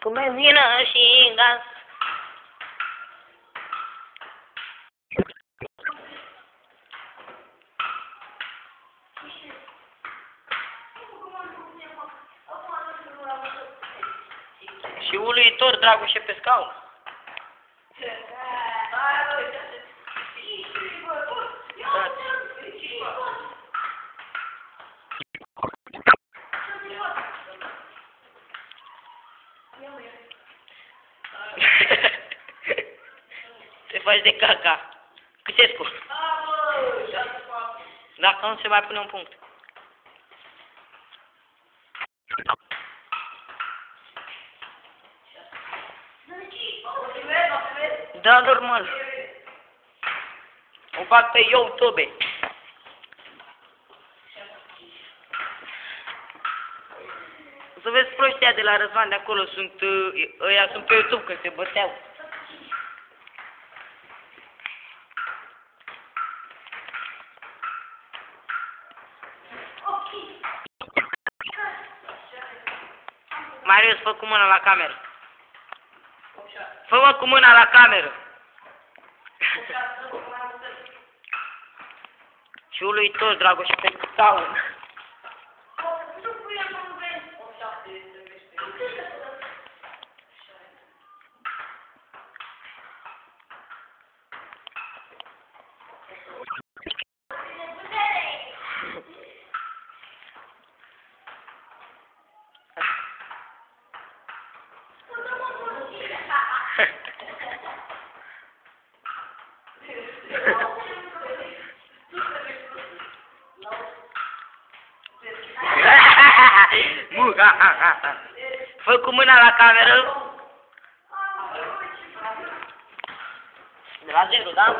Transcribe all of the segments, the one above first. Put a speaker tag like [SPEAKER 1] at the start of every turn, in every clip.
[SPEAKER 1] Cu benzină și gaz. Și uluitor, Dragoșe, pe scaun. Te faci de caca. Câtescu. Dacă nu se mai pune un punct. Da, normal. O bag pe YouTube. O să vezi proștia de la Răzvan de acolo, sunt, uh, ăia sunt pe YouTube că se băteau. Marius, fă cu mâna la cameră. Fă-mă cu mâna la cameră. Și uluitor, Dragoș, pe scaun. Ha, ha, ha, ha. Fă cu mâna la cameră. De la zero, da?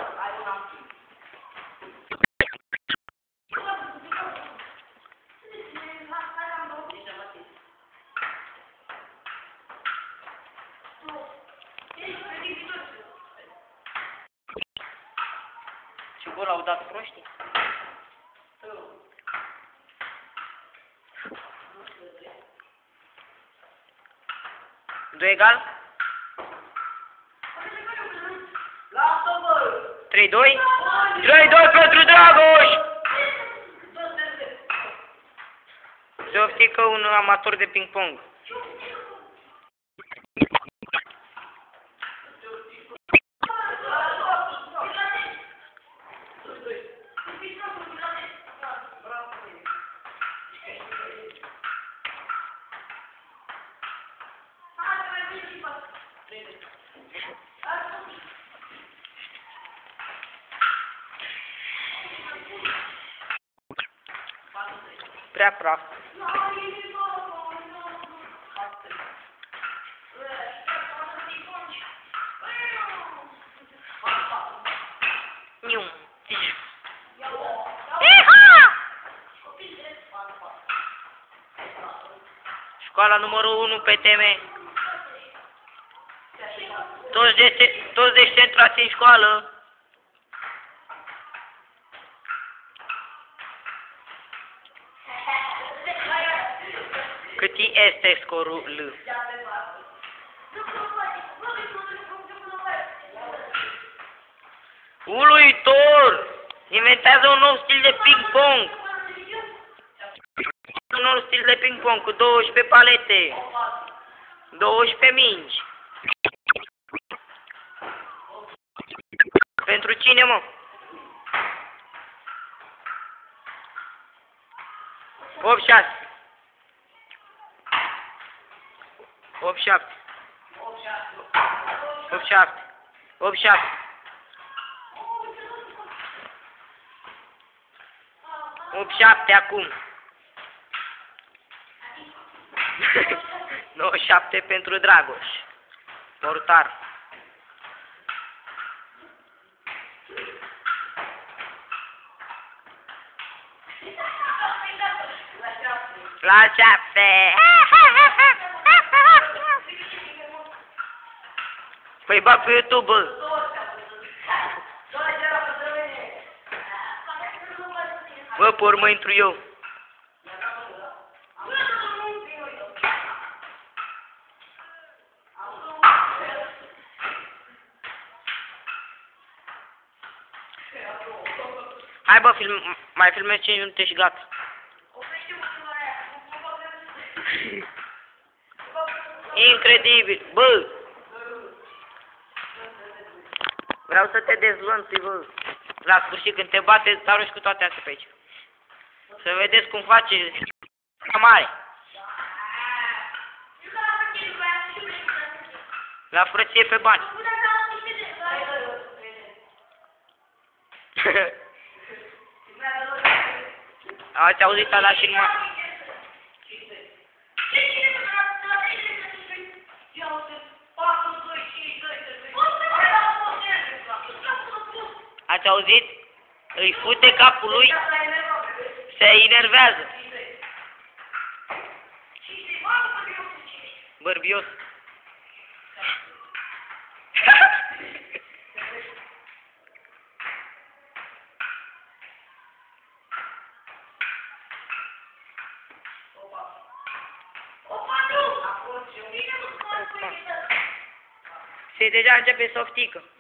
[SPEAKER 1] Și gol au dat proștii. Doi egal? 3-2? 3-2 pentru Dragoș! Se oftică un amator de ping-pong. Para a próxima. Nenhum. Escola número 1 um no PTM. Toți, de, toți descentrați în școală. Cât este scorul L? Uluitor! Inventează un nou stil de ping-pong. Un nou stil de ping-pong cu 12 palete. 12 mingi. Pentru cine, mă? Opt șase. 8 7 8 7 8 7 8 7 acum. 9 7 pentru Dragoș. Portar La șapte. Păi bag pe YouTube. Vă, pe urmă intru eu. Hai bă, film, mai filmez 5 minute și gata. Incredibil, bă! Vreau să te dezvăntui, bă. La sfârșit, când te bate, îți arunci cu toate astea pe aici. Să vedeți cum face mare. La frăție pe bani. Ați auzit ala și numai... Ați auzit? Îi fute capul lui, se enervează. Bărbios. Se deja începe softică.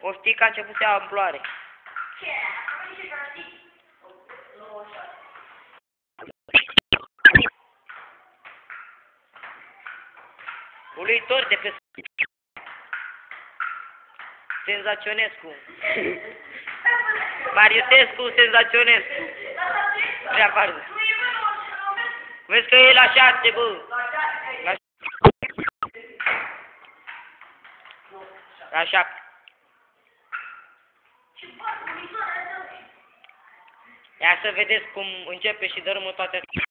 [SPEAKER 1] Oftica a început să ia amploare. Uluitor de pe... Senzaționescu. Mariutescu, senzaționescu. Prea afară. Vezi că e la șapte, bă. La, la șapte. Ia să vedeți cum începe și dărâmă toate astea.